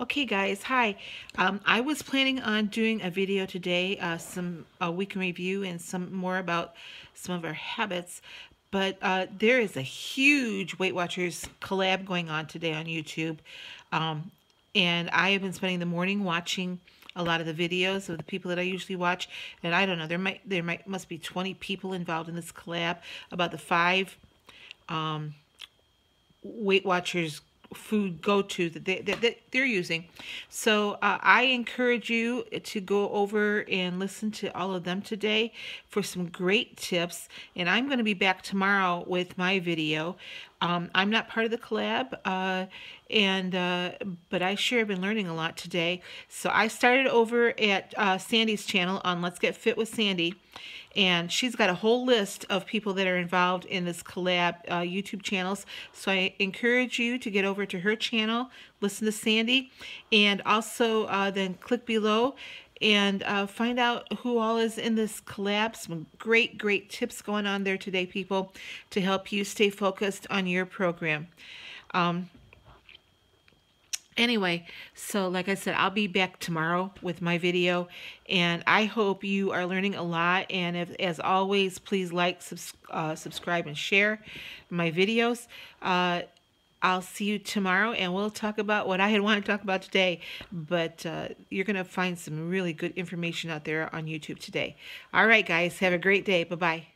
Okay guys, hi. Um, I was planning on doing a video today, uh, some a week in review and some more about some of our habits, but uh, there is a huge Weight Watchers collab going on today on YouTube. Um, and I have been spending the morning watching a lot of the videos of the people that I usually watch. And I don't know, there might there might must be 20 people involved in this collab about the five um, Weight Watchers food go-to that, they, that, that they're using. So uh, I encourage you to go over and listen to all of them today for some great tips. And I'm going to be back tomorrow with my video. Um, I'm not part of the collab, uh, and uh, but I sure have been learning a lot today. So I started over at uh, Sandy's channel on Let's Get Fit with Sandy, and she's got a whole list of people that are involved in this collab uh, YouTube channels. So I encourage you to get over to her channel, listen to Sandy, and also uh, then click below and uh, find out who all is in this collab. Some great, great tips going on there today, people, to help you stay focused on your program. Um, anyway, so like I said, I'll be back tomorrow with my video, and I hope you are learning a lot. And if, as always, please like, subs uh, subscribe, and share my videos. Uh, I'll see you tomorrow, and we'll talk about what I had wanted to talk about today. But uh, you're going to find some really good information out there on YouTube today. All right, guys, have a great day. Bye-bye.